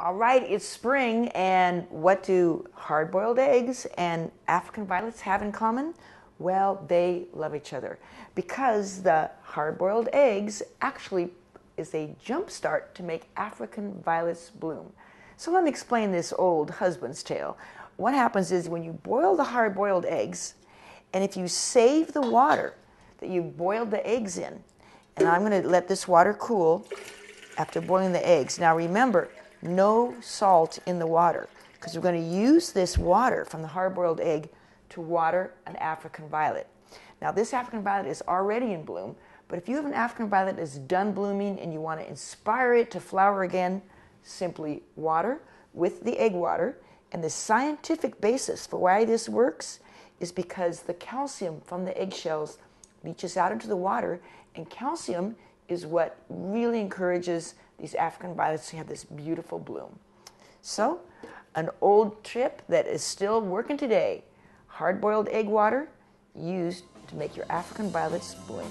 All right, it's spring, and what do hard boiled eggs and African violets have in common? Well, they love each other because the hard boiled eggs actually is a jump start to make African violets bloom. So let me explain this old husband's tale. What happens is when you boil the hard boiled eggs, and if you save the water that you boiled the eggs in, and I'm going to let this water cool after boiling the eggs. Now remember, no salt in the water because we're going to use this water from the hard boiled egg to water an African violet. Now, this African violet is already in bloom, but if you have an African violet that's done blooming and you want to inspire it to flower again, simply water with the egg water. And the scientific basis for why this works is because the calcium from the eggshells leaches out into the water, and calcium is what really encourages these African violets have this beautiful bloom. So, an old trip that is still working today hard boiled egg water used to make your African violets bloom.